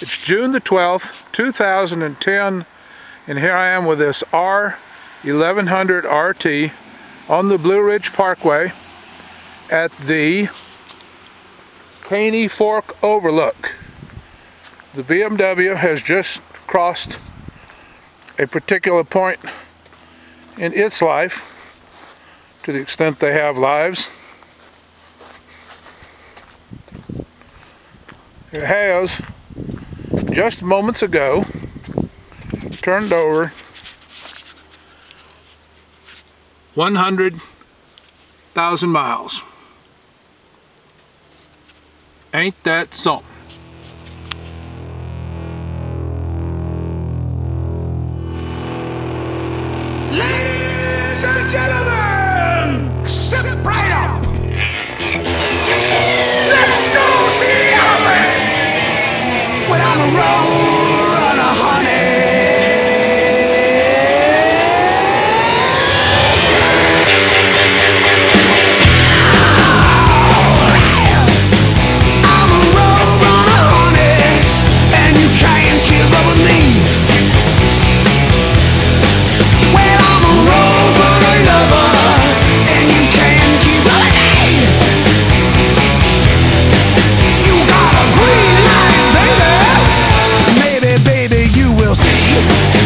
It's June the 12th, 2010, and here I am with this R1100 RT on the Blue Ridge Parkway at the Caney Fork Overlook. The BMW has just crossed a particular point in its life, to the extent they have lives. It has just moments ago turned over 100,000 miles. Ain't that something? Thank you.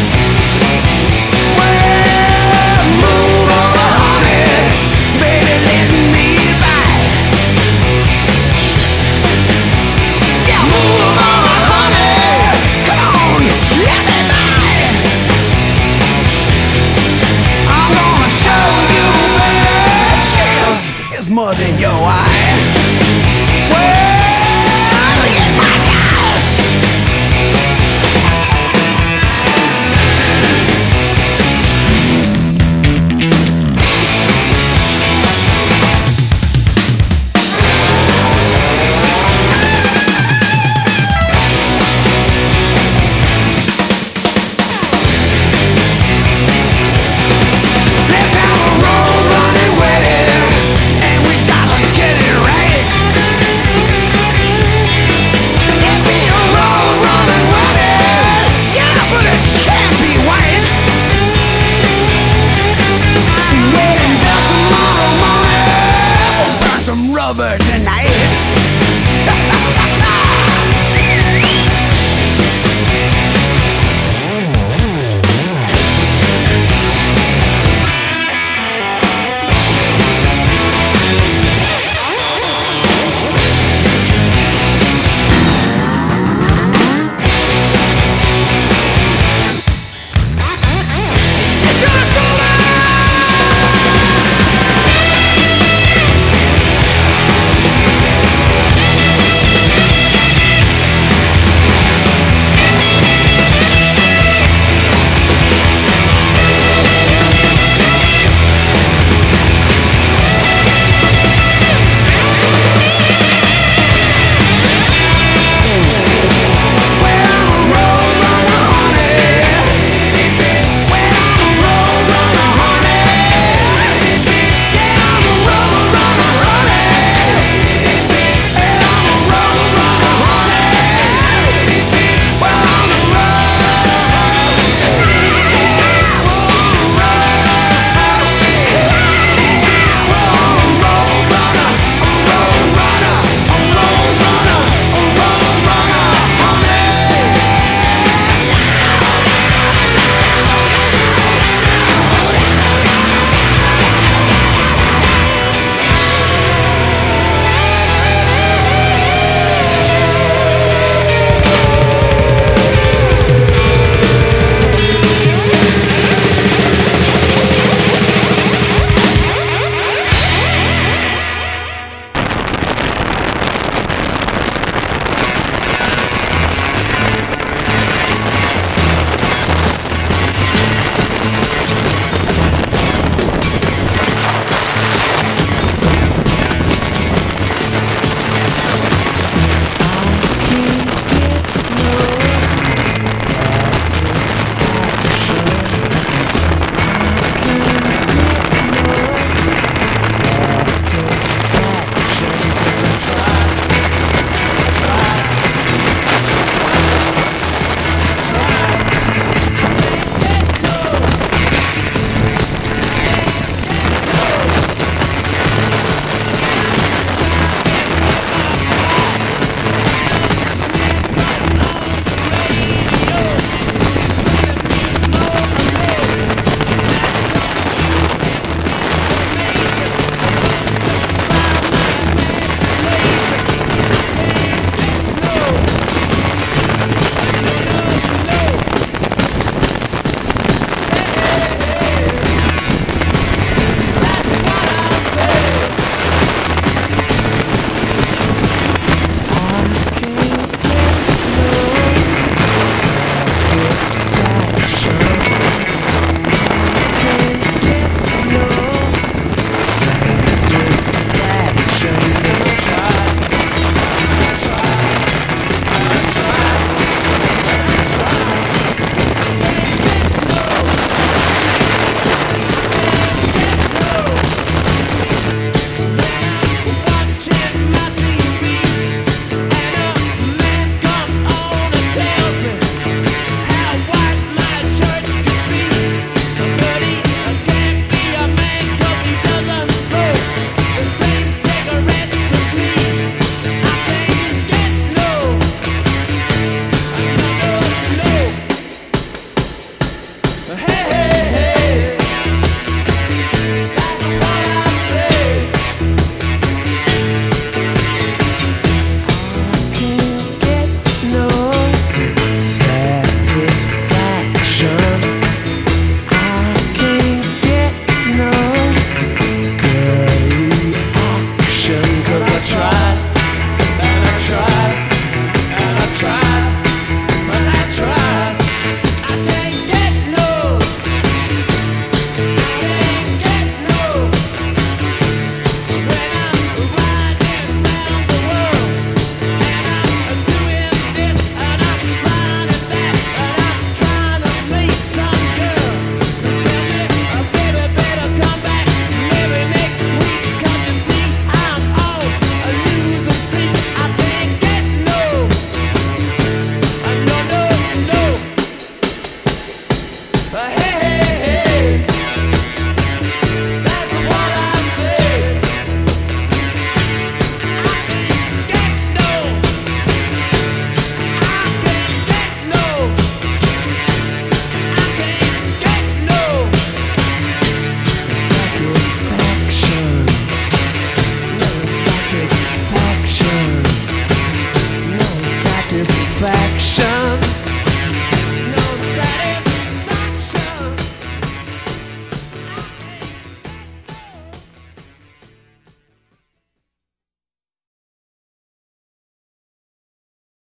perspective.